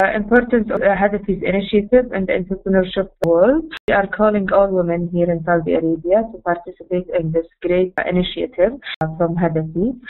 Uh, importance of uh, Hadafi's initiative in the entrepreneurship world. We are calling all women here in Saudi Arabia to participate in this great initiative uh, from Hadafi.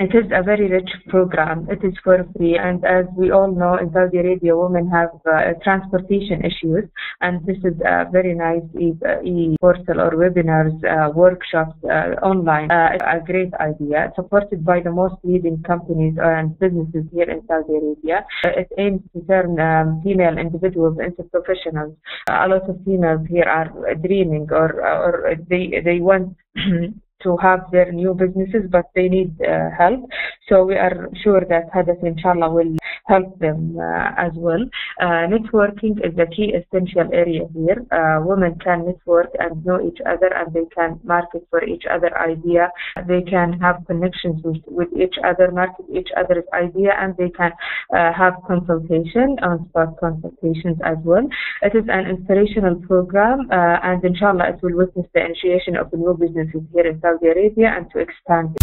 It is a very rich program. It is for free. And as we all know, in Saudi Arabia, women have uh, transportation issues. And this is a very nice e-portal or webinars, uh, workshops uh, online. Uh, a great idea. Supported by the most leading companies and businesses here in Saudi Arabia. Uh, it aims to turn um, female individuals into professionals. a lot of females here are dreaming or, or they, they want to have their new businesses, but they need uh, help. So we are sure that Hadaf, inshallah, will help them uh, as well. Uh, networking is the key essential area here. Uh, women can network and know each other and they can market for each other idea. They can have connections with, with each other, market each other's idea, and they can have consultation, on-spot consultations as well. It is an inspirational program and inshallah it will witness the initiation of the new businesses here in Saudi Arabia and to expand